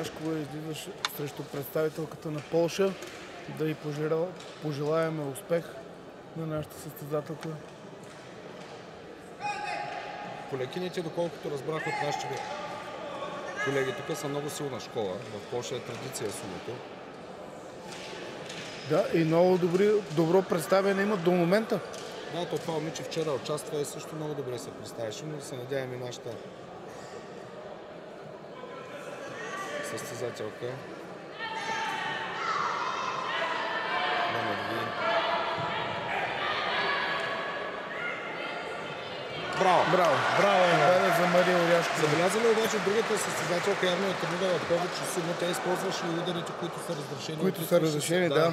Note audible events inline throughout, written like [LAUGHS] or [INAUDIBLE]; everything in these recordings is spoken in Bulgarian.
Мария Оряшкова излизаш срещу представителката на Полша. Да й пожела- пожелаем успех на нашата състезателка. Колекините, доколкото разбрах от нашите колеги, тук са много силна школа. В Польша е традиция сумото. Да, и много добри, добро представяне имат до момента. Да, то това момиче вчера участва и също много добре се представяше, но се надяваме нашата състезателка. Надвие. Браво! Браво! Браво, Ебеле, за Мария Оряшкова. Забелязали обаче другата състезателка явно е тренирала повече сумо. Тя използваше и ударите, които са разрешени. Които са разрешени, да. да.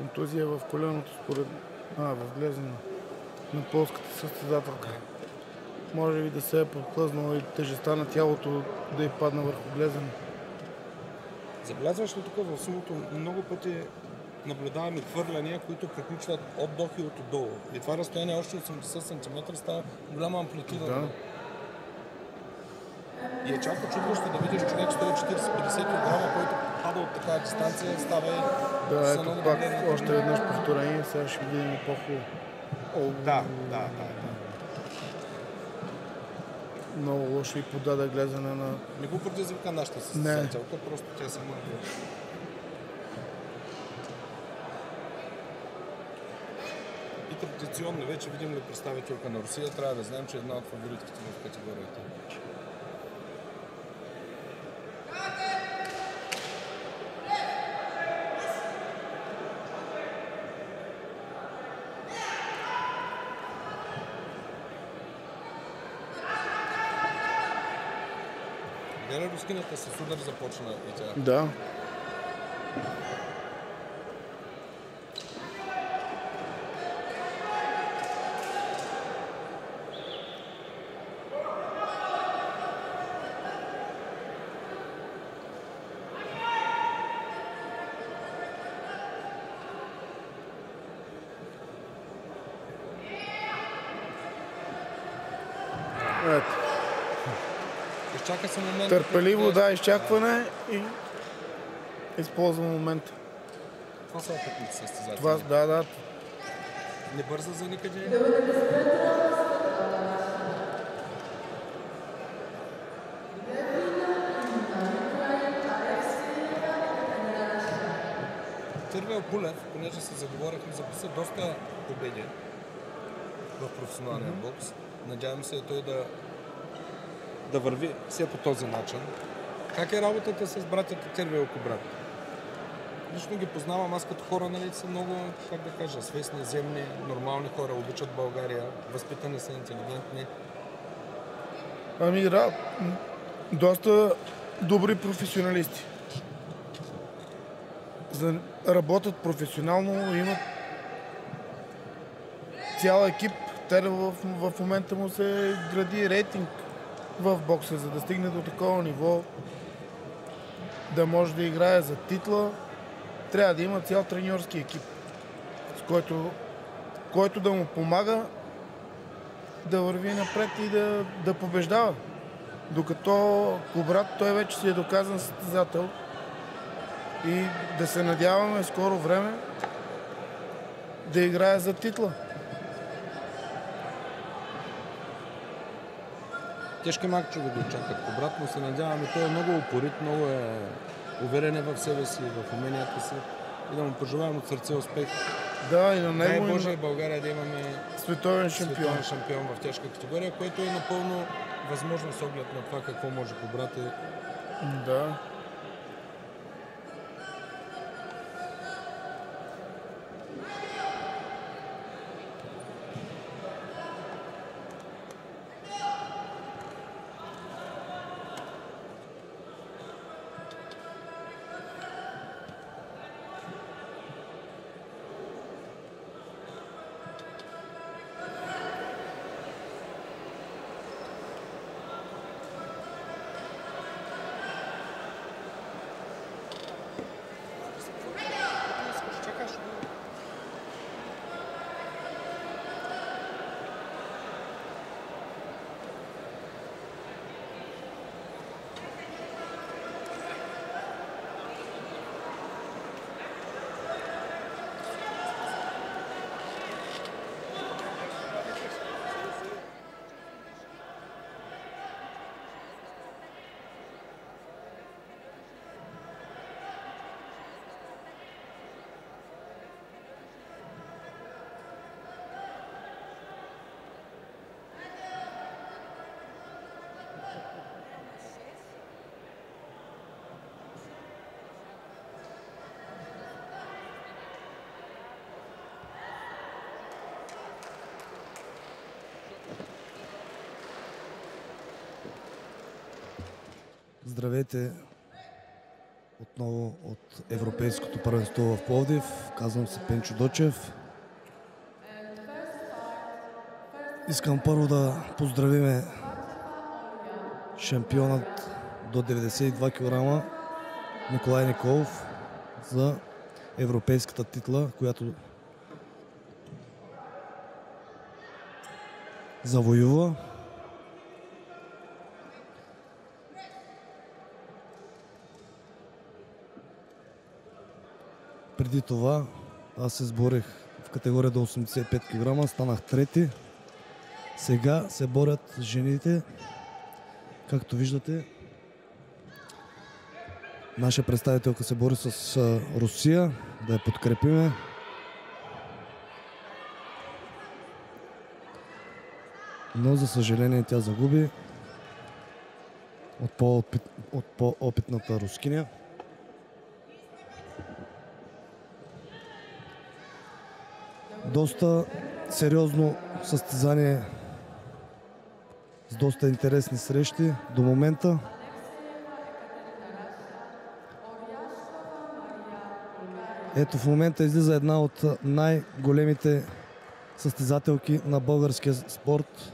Контузия в коленото според... А, в глезена на полската състезателка. Може би да се е подхлъзнала и тежестта на тялото да й падна върху глезена. Забелязваш ли тук в сумото много пъти наблюдаваме хвърляния, които приключват от долу и от отдолу. И това разстояние още 80 см става голяма амплитуда. Да. И е чак очудващо да видиш човек 140-50 кг, който пада от такава дистанция, става и Да, ето пак още веднъж повторение, сега ще видим по-хубаво. Да, да, да, да. Много лошо и подаде глезена на... Не го предизвика нашата състезателка, просто тя сама е И традиционно вече видим ли представителка на Русия, трябва да знаем, че е една от фаворитките в категорията. Гледа рускината с удар започна и тя. Да. Ето. Изчака се момент. Търпеливо, да, изчакване и използвам момента. Това са опитните състезатели. Това, да, да, Не бърза за никъде. Тървел Пулев, понеже се заговорихме, записа доста победи в професионалния бокс. Надявам се той да, да върви все по този начин. Как е работата с братята Тервелко брат? Лично ги познавам, аз като хора, нали, са много, как да кажа, свестни, земни, нормални хора, обичат България, възпитани са, интелигентни. Ами да, доста добри професионалисти. За, работят професионално, имат цял екип. Те в, в момента му се гради рейтинг в бокса, за да стигне до такова ниво, да може да играе за титла. Трябва да има цял треньорски екип, с който, който да му помага да върви напред и да, да побеждава. Докато Кобрат той вече си е доказан състезател и да се надяваме скоро време да играе за титла. Тежки мачове го чакат. Обратно се надяваме. Той е много упорит, много е уверен е в себе си, в уменията си. И да му пожелаем от сърце успех. Да, и на Дай него Боже има България да имаме световен шампион. световен шампион в тежка категория, което е напълно възможно с оглед на това какво може Кобрат е Да. Здравейте отново от Европейското първенство в Пловдив. Казвам се Пенчо Дочев. Искам първо да поздравиме шампионът до 92 кг Николай Николов за европейската титла, която завоюва. Преди това аз се сборех в категория до 85 кг, станах трети. Сега се борят жените. Както виждате, наша представителка се бори с Русия, да я подкрепиме. Но за съжаление тя загуби от по-опитната рускиня. Доста сериозно състезание с доста интересни срещи до момента. Ето в момента излиза една от най-големите състезателки на българския спорт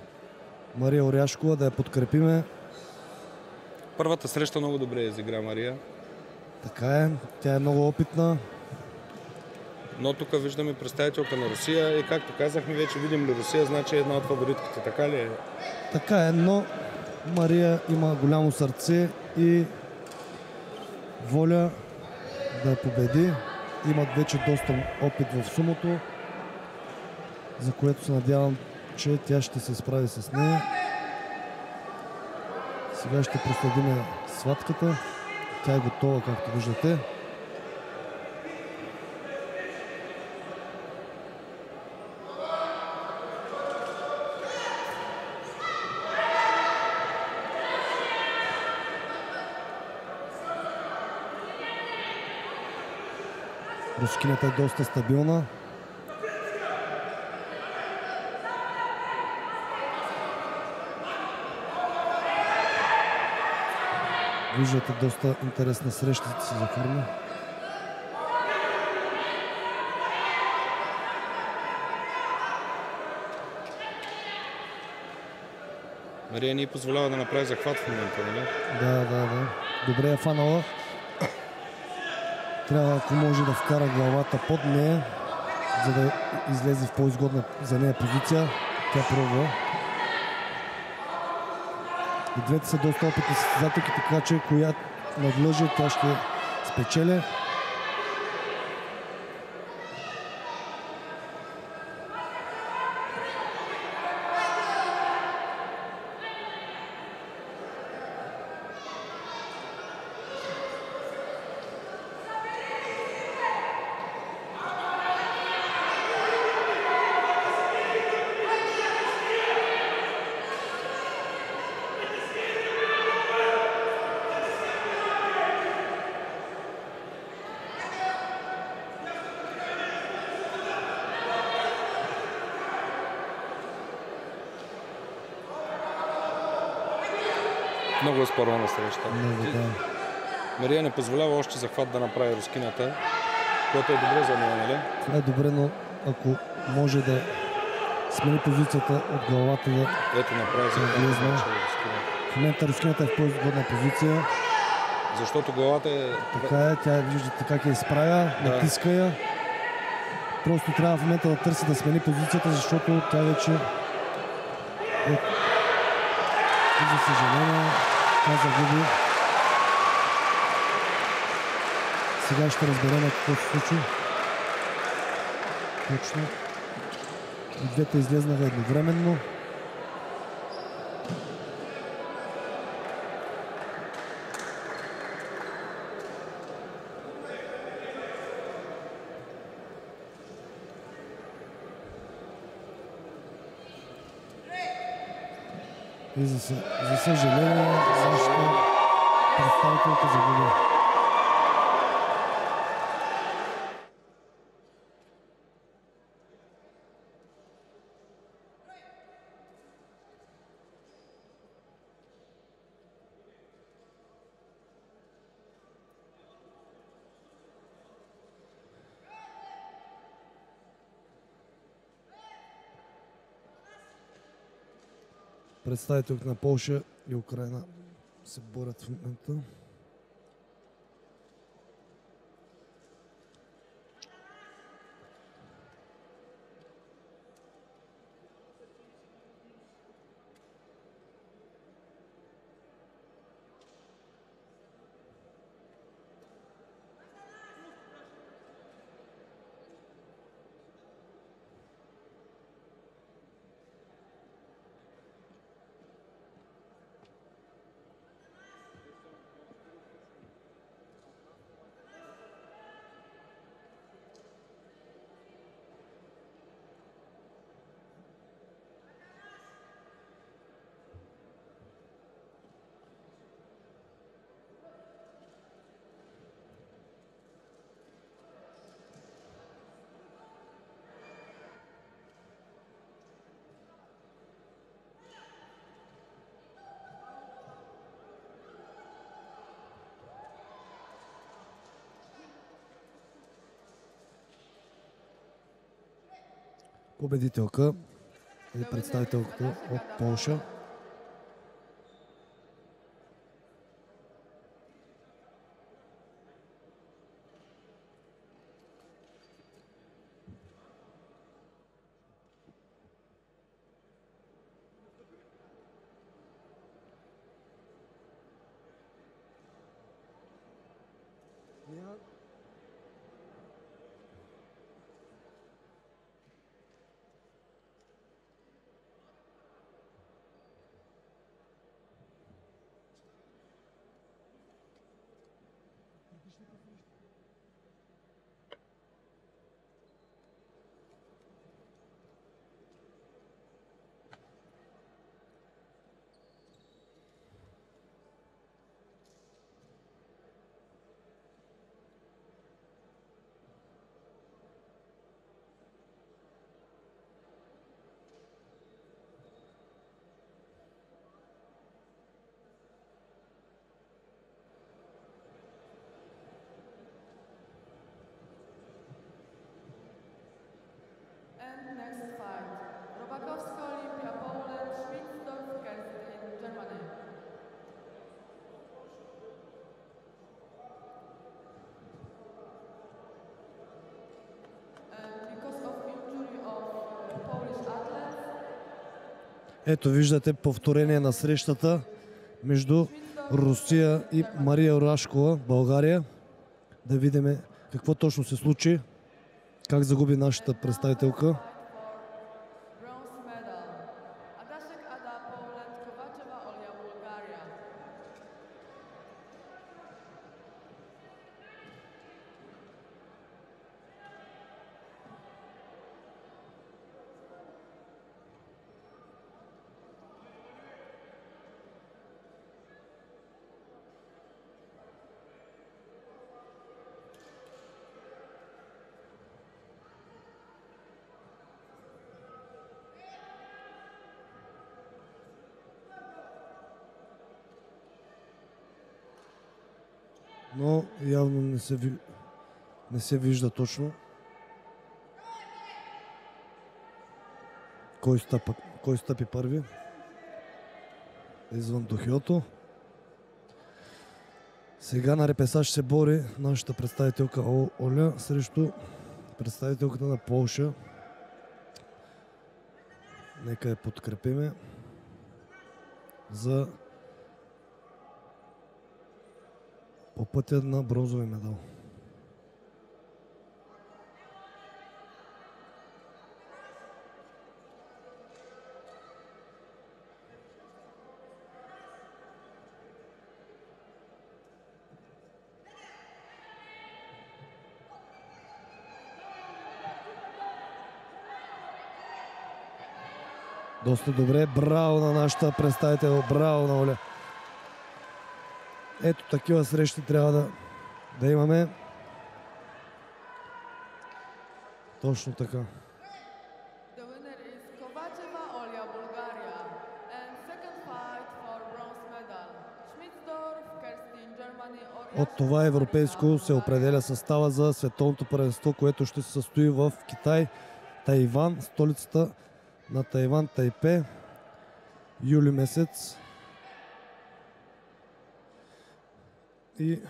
Мария Оряшкова, да я подкрепиме. Първата среща много добре изигра Мария, Така е, тя е много опитна. Но тук виждаме представителка на Русия и както казахме, вече видим ли Русия, значи е една от фаворитките, така ли е? Така е, но Мария има голямо сърце и воля да победи. Имат вече доста опит в сумото, за което се надявам, че тя ще се справи с нея. Сега ще проследим сватката. Тя е готова, както виждате. Рускинята е доста стабилна. Виждате доста интересна среща се захарна. Мария ни позволява да направи захват в момента, нали? Да, да, да. Добре е фанала. Трябва, ако може да вкара главата под нея, за да излезе в по-изгодна за нея позиция. Тя пробва. И двете са доста опитни състезателки, така че коя надлъжи, тя ще спечеля. Е спорна среща. Много, да. Мария не позволява още захват да направи рускината, което е добре за нея, нали? Това е добре, но ако може да смени позицията от главата да Ето направи захват. Да начали рускината. в момента рускината е в по-изгодна позиция. Защото главата е... Така е, тя виждате как я изправя, Да. натиска я. Просто трябва в момента да търси да смени позицията, защото тя вече е... За съжаление, тя загуби. Сега ще разберем какво се случи. Точно. И двете излезнаха едновременно. И за, съ- за съжаление, нашата представителка загуби. Представителите на Полша и Украина се борят в момента. победителка е представителката от Полша. Yeah. Next fight. Robakowska Olympia Poland, Schmitzdorf, Kerstin, Germany. Ето виждате повторение на срещата между Русия и Мария Орашкова, България. Да видим какво точно се случи, как загуби нашата представителка. Се, не се вижда точно. Кой, стъпа... Кой стъпи първи? Извън духиото. Сега на репесаж се бори нашата представителка Оля срещу представителката на Полша. Нека я подкрепиме за по пътя на бронзови медал. Доста добре. Браво на нашата представител. Браво на Оля. Ето такива срещи трябва да, да имаме. Точно така. От това европейско се определя състава за световното първенство, което ще се състои в Китай, Тайван, столицата на Тайван, Тайпе, юли месец. И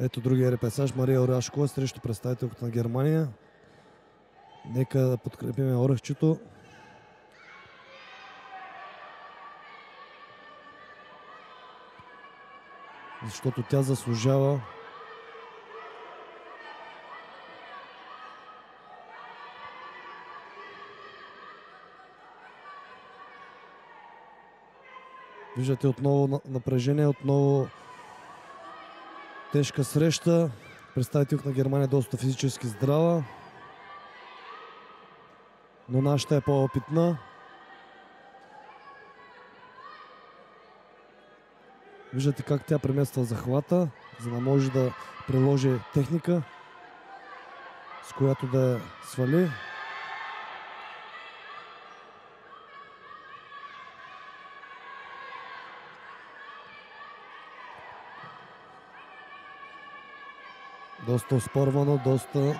ето другия репесаж Мария Орашкова срещу представителката на Германия. Нека да подкрепиме Орехчето. защото тя заслужава Виждате отново на- напрежение, отново тежка среща. Представителка на Германия е доста физически здрава. Но нашата е по-опитна. Виждате как тя премества захвата, за да може да приложи техника, с която да свали. Доста оспорвано, доста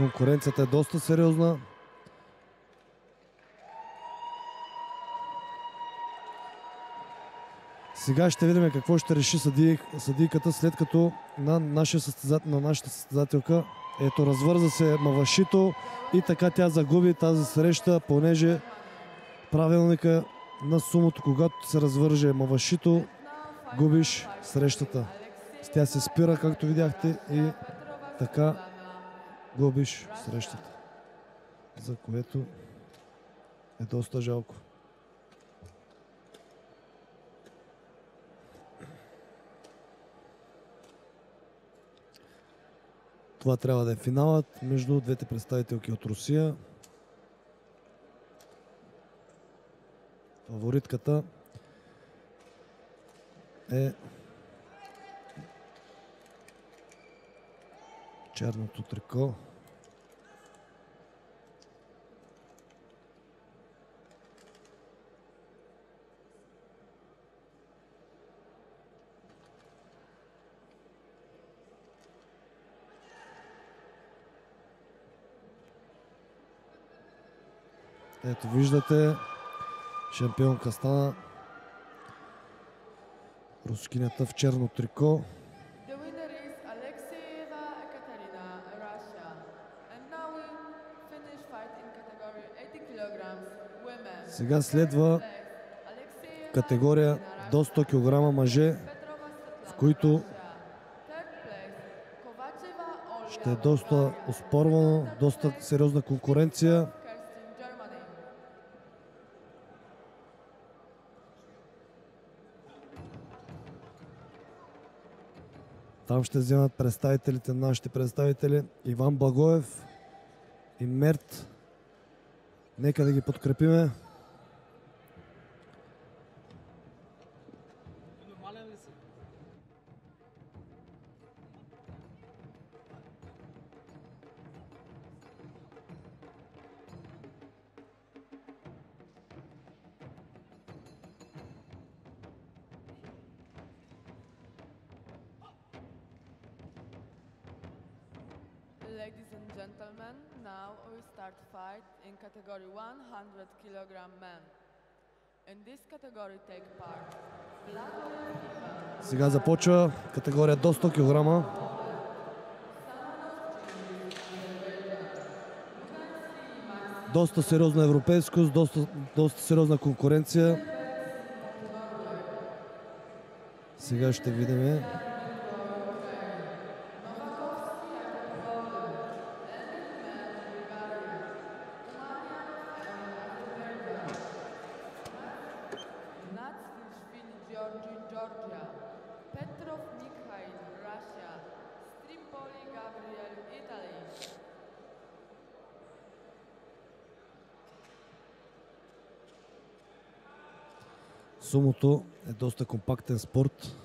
конкуренцията е доста сериозна. Сега ще видим какво ще реши съдий, съдийката, след като на, нашия състезател, на нашата състезателка ето развърза се Мавашито и така тя загуби тази среща, понеже правилника на сумото, когато се развърже Мавашито, губиш срещата. Тя се спира, както видяхте, и така губиш срещата. За което е доста жалко. Това трябва да е финалът между двете представителки от Русия. Фаворитката е черното трико. Ето виждате, шампионка стана рускинята в черно трико. The winner is Alexeyeva Ekaterina, Russia. And now we finish fight in category 80 kilograms women. Сега следва категория до 100 кг мъже, Svetlana, които ще е доста оспорвано, доста сериозна конкуренция. Там ще вземат представителите, нашите представители Иван Благоев и Мерт. Нека да ги подкрепиме. Ladies and gentlemen, now we start fight in category 100 kilogram men. In this category take part Сега започва категория до 100 кг. Доста сериозна европейскост, доста, доста сериозна конкуренция. Сега ще видим. Доста компактен спорт.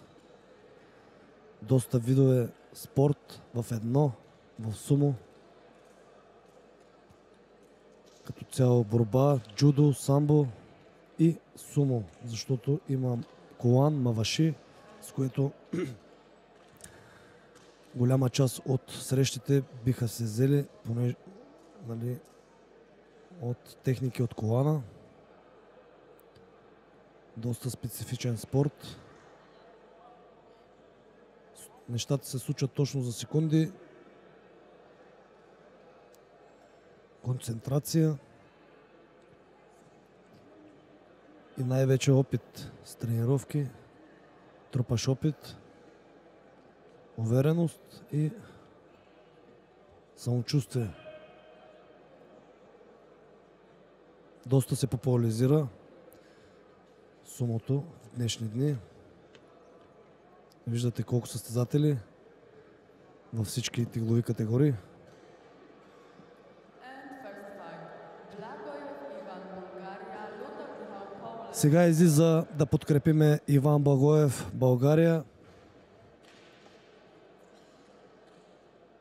Доста видове спорт в едно, в сумо. Като цяло борба, джудо, самбо и сумо, защото има колан, маваши, с което [CLEARS THROAT] голяма част от срещите биха се взели поне, нали, от техники от колана. Доста специфичен спорт. Нещата се случват точно за секунди. Концентрация. И най-вече опит с тренировки. Трупаш опит. Увереност и самочувствие. Доста се популяризира сумото в днешни дни. Виждате колко състезатели във всички теглови категории. Сега излиза да подкрепиме Иван Благоев, България.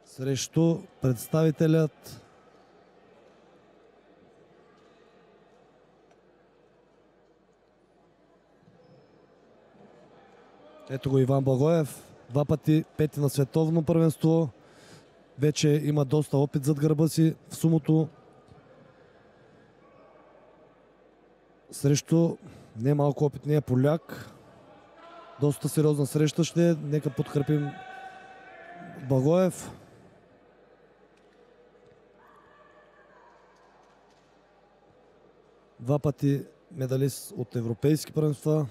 Срещу представителят Ето го Иван Благоев. Два пъти пети на световно първенство. Вече има доста опит зад гърба си в сумото. Срещу не малко опитния поляк. Доста сериозна среща ще е. Нека подкрепим Благоев. Два пъти медалист от европейски първенства.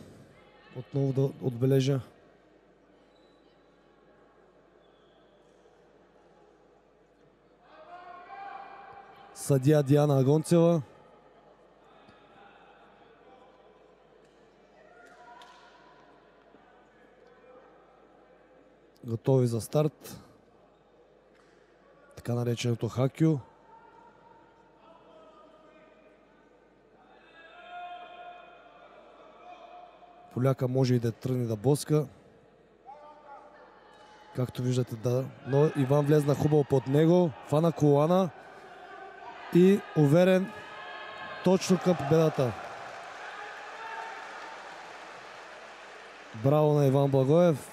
Отново да отбележа. Съдия Диана Агонцева. Готови за старт. така нареченото хакю. Поляка може и да тръгне да боска. Както виждате, да. Но Иван влезна хубаво под него. Фана колана. И уверен точно към победата. Браво на Иван Благоев.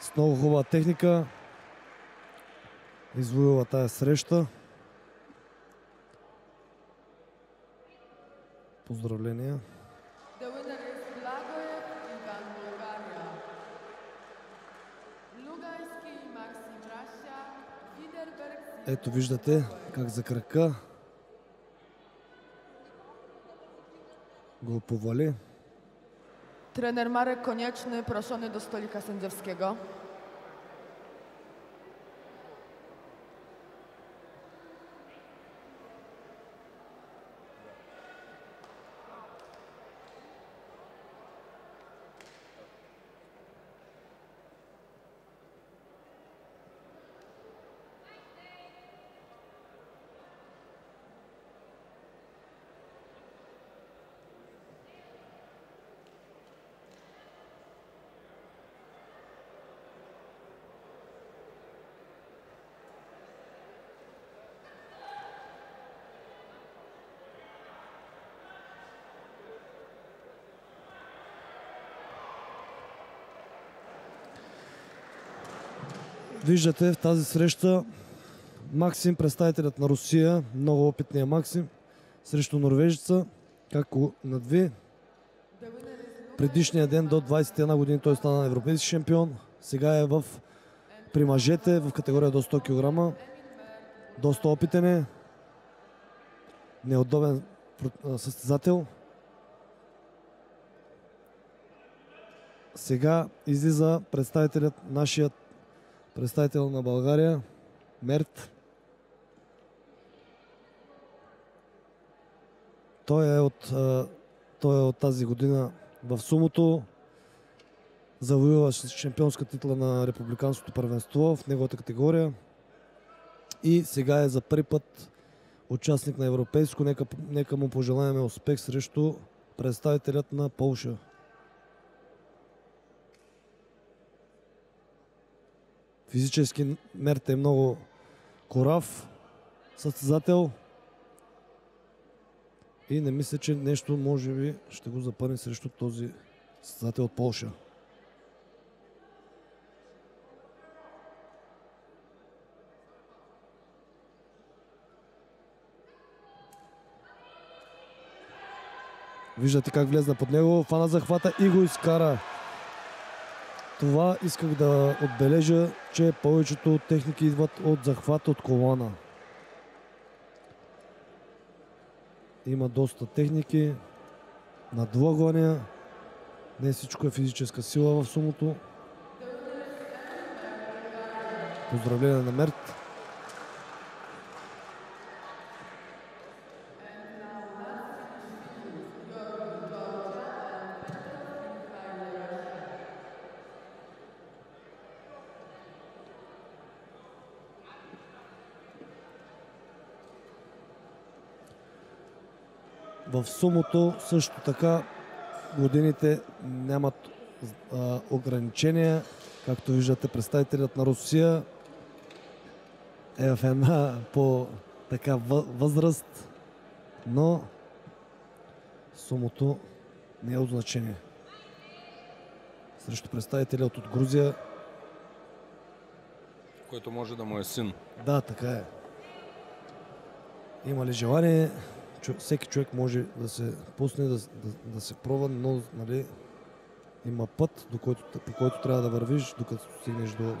С много хубава техника. Извоюва тая среща. Поздравления. Ето виждате как за крака го повали. Trener Marek Konieczny proszony do stolika sędziowskiego. Виждате в тази среща Максим, представителят на Русия, много опитния Максим, срещу норвежеца, как го надви. Предишния ден до 21 години той стана европейски шампион. Сега е в при мъжете в категория до 100 кг. Доста опитен е. Неудобен състезател. Сега излиза представителят, нашият представител на България, Мерт. Той е от, той е от тази година в сумото. Завоюва шампионска титла на републиканското първенство в неговата категория. И сега е за първи път участник на европейско. Нека, нека му пожелаем успех срещу представителят на Полша. Физически Мерт е много корав състезател. И не мисля, че нещо може би ще го запълни срещу този състезател от Полша. Виждате как влезна под него, фана захвата и го изкара. Това исках да отбележа, че повечето техники идват от захват от колана. Има доста техники, надлъгвания. Не всичко е физическа сила в сумото. Поздравление на Мерт. В сумото също така годините нямат а, ограничения. Както виждате, представителят на Русия е в една [LAUGHS] по така въ- възраст, но сумото не е от значение. Срещу представителят от Грузия, Който може да му е син. да, така е. Има ли желание, всеки човек може да се пусне, да, да, да се пробва, но нали, има път, до който, по който трябва да вървиш, докато стигнеш до,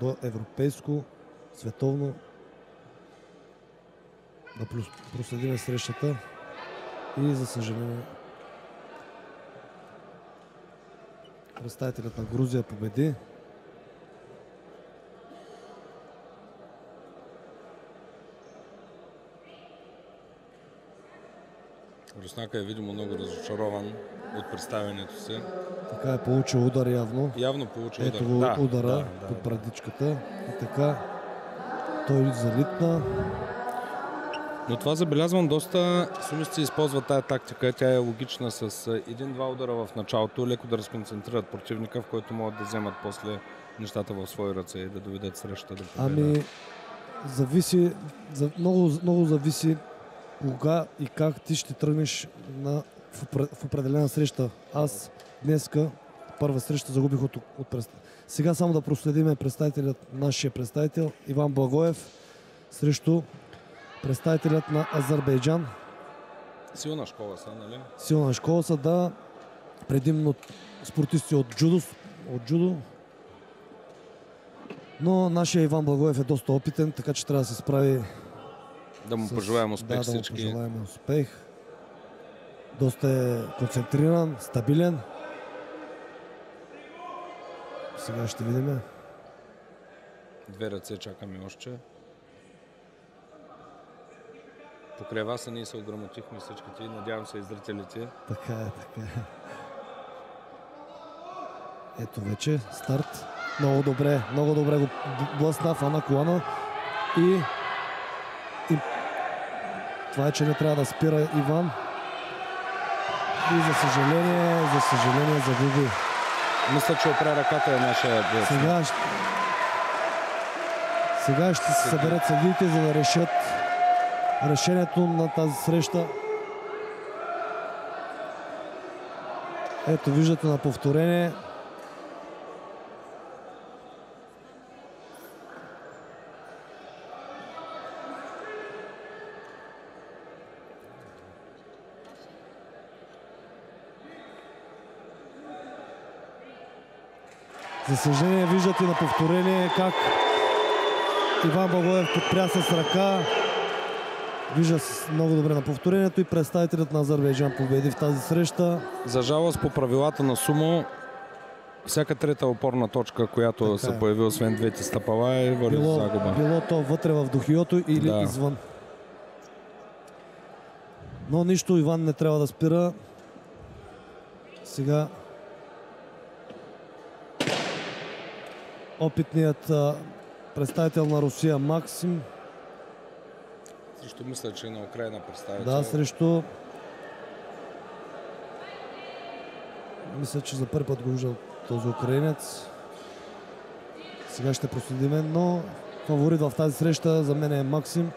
до европейско, световно. Да прос- проследиме срещата и за съжаление представителят на Грузия победи. Руснака е видимо много разочарован от представянето си. Така е получил удар явно. Явно получи Ето удар. го да, удара да, да. брадичката. И така той залитна. Но това забелязвам доста сумисти използват тая тактика. Тя е логична с а, един-два удара в началото, леко да разконцентрират противника, в който могат да вземат после нещата в свои ръце и да доведат срещата до победа. Ами, зависи, за, много, много зависи кога и как ти ще тръгнеш на, в, опре- в определена среща. Аз днеска първа среща загубих от, от пред... Сега само да проследиме представителят, нашия представител Иван Благоев срещу представителят на Азербайджан. Силна школа са, нали? Силна школа са да предимно спортисти от джудо, от джудо. Но нашия Иван Благоев е доста опитен, така че трябва да се справи Да му с- пожелаем успех да, да му всички. пожелаем успех. Доста е концентриран, стабилен. Сега ще видим. Две ръце чакаме още. Покрай вас ние се ограмотихме всичките и надявам се и зрителите. Така е, така е. Ето вече старт. Много добре, много добре го блъсна фана колана. И това е, че не трябва да спира Иван. И за съжаление, за съжаление загуби. Мисля, че опря ръката е нашия бос. Сега сега ще се съберат съдиите, за да решат решението на тази среща. Ето виждате на повторение. За съжаление виждате на повторение как Иван Благоев подпря с ръка. Вижда се много добре на повторението и представителят на Азербайджан победи в тази среща. За жалост по правилата на сумо, всяка трета опорна точка, която Така се е. появи освен двете стъпала е до Било, загуба. било то вътре в духиото или Да. извън. Но нищо Иван не трябва да спира. Сега опитният представител на Русия Максим Също мисля, че е на Украина представител. Да, срещу... Мисля, че за първи път го виждам този украинец. Сега ще проследиме, но фаворит в тази среща за мен е Максим.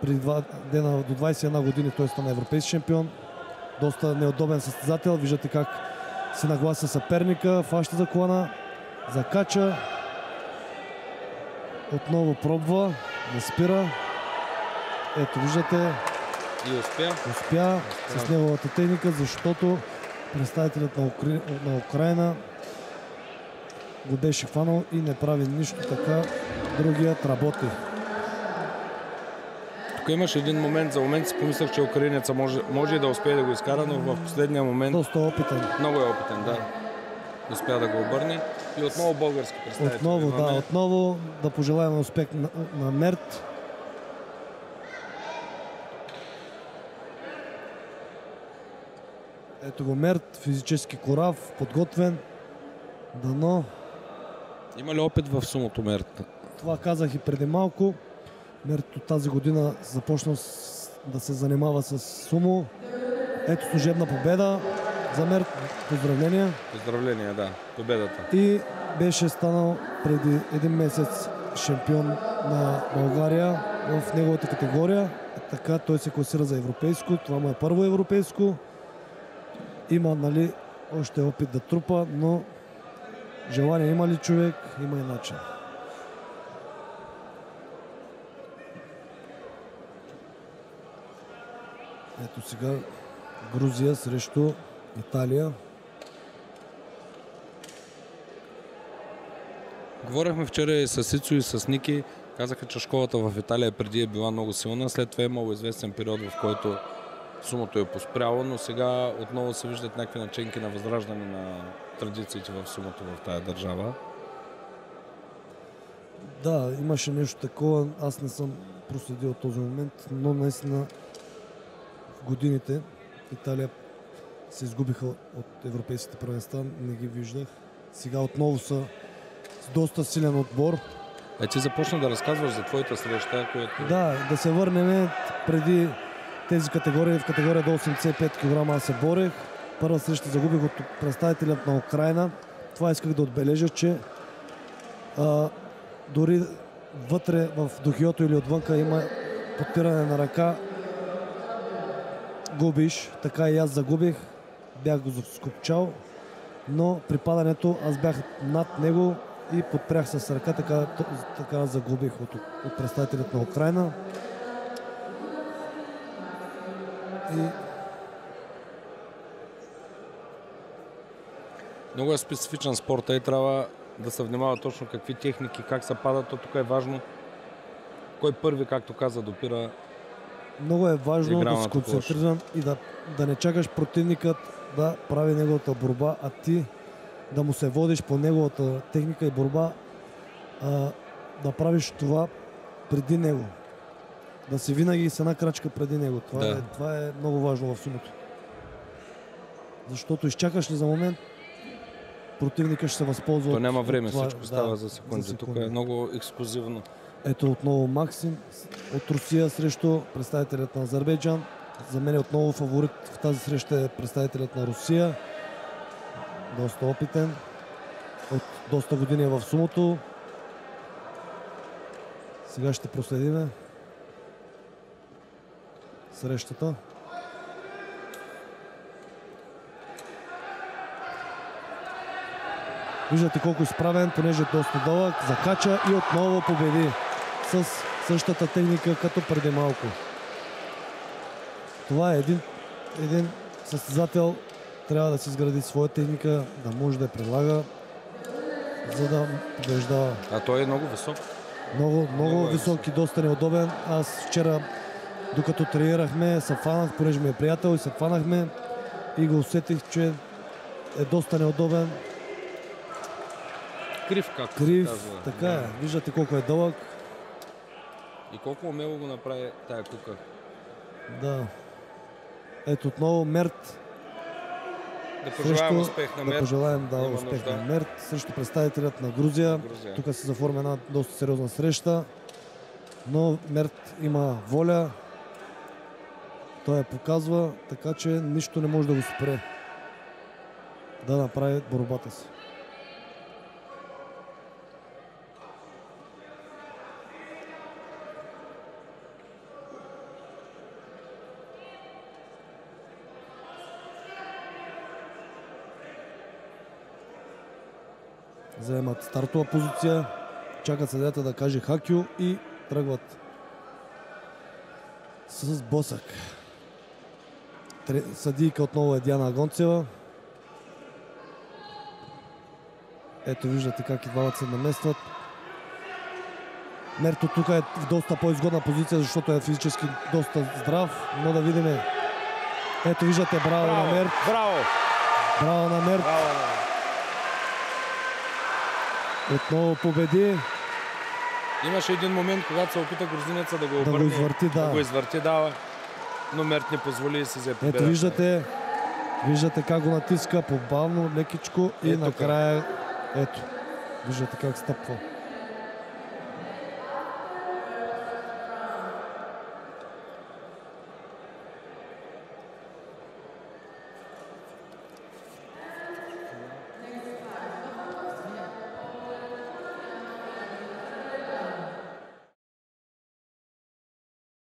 Преди два дена до 21 години той стана европейски шампион. Доста неудобен състезател. Виждате как се наглася съперника, фаща за колана, закача. Отново пробва, не спира. Ето виждате, И успя. успя с неговата техника, защото представителят на, Укра... на Украина го беше хванал и не прави нищо така. Другият работи. Тук имаше един момент, за момент си помислях, че украинеца може, може да успее да го изкара, но в последния момент Доста опитен. много е опитен, да. Успя да го обърне. И отново български представител. Отново, да, отново да пожелаем успех на, на Мерт. Ето го Мерт, физически корав, подготвен. Дано Има ли опит в сумото Мерт? Това казах и преди малко. Мерт от тази година започна с, да се занимава с сумо. Ето служебна победа за Мерт. Поздравления. Поздравления, да. Победата. И беше станал преди един месец шампион на България в неговата категория. Така той се класира за европейско. Това му е първо европейско. Има нали, още опит да трупа, но желание има ли човек, има и начин. Ето сега Грузия срещу Италия. Говорихме вчера и с Ицо и с Ники. Казаха, че школата в Италия преди е била много силна. След това е имало известен период, в който сумото е поспряло, но сега отново се виждат някакви начинки на възраждане на традициите в сумото в тая държава. Да, имаше нещо такова. Аз не съм проследил този момент, но наистина в годините Италия се изгубиха от европейските първенства. Не ги виждах. Сега отново са с доста силен отбор. Е, ти започна да разказваш за твоята среща, която... Да, да се върнем преди тези категории. В категория до 85 кг аз се борех. Първа среща загубих от представителят на Украина. Това исках да отбележа, че а, дори вътре в духиото или отвънка има подпиране на ръка. Губиш, така и аз загубих. Бях го скопчал, но при падането аз бях над него и подпрях с ръка, така, така загубих от, от представителят на Украина. И Много е специфичен спорт и трябва да се внимава точно какви техники, как се падат. То тук е важно кой първи, както каза, допира. много е важно да си концентриран и да, да не чакаш противникът да прави неговата борба, а ти да му се водиш по неговата техника и борба, а, да правиш това преди него. Да си винаги с една крачка преди него. Това, Да. е, това е много важно в сумото. Защото изчакаш ли за момент, противника ще се възползва То няма време, това. всичко става за секунди. Тук секунди. е много ексклюзивно. Ето отново Максим от Русия срещу представителят на Азербайджан. За мен е отново фаворит в тази среща е представителят на Русия. Доста опитен. От доста години е в сумото. Сега ще проследиме срещата. Виждате колко изправен, понеже е доста дълъг. Закача и отново победи с същата техника като преди малко. Това е един, един състезател трябва да си изгради своя техника, да може да я прилага, за да побеждава. А той е много висок. Много, много, Много е висок и доста неудобен. Аз вчера, докато тренирахме, се фанах, понеже ми е приятел и се фанахме и го усетих, че е доста неудобен, Крив, както крив, казва. така е. Виждате колко е дълъг. И колко умело го направи тая кука. Да. Ето отново Мерт. Да пожелаем Срещу- успех на Да Мер. пожелаем да, Има успех нужда. на Мерт срещу представителят на Грузия. Грузия. Тук се заформя една доста сериозна среща. Но Мерт има воля. Той я показва, така че нищо не може да го спре да направи борбата си. Заемат стартова позиция. Чакат съдята да каже Хакю и тръгват с Босък. Съдийка отново е Диана Гонцева. Ето виждате как и двамата се наместват. Мерто тук е в доста по-изгодна позиция, защото е физически доста здрав, но да видим. Ето виждате, браво, на Мерт. Браво! Браво на Мерт. Браво! Отново победи. Имаше един момент, когато се опита грузинеца да го Да го обърне. извърти, да. Да го извърти, да. Но Мерт не позволи и си взе победа. Ето виждате, виждате как го натиска по-бавно, лекичко и Ето накрая ето. Виждате как стъпва.